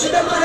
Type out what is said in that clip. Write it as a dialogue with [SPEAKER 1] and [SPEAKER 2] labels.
[SPEAKER 1] partida mais.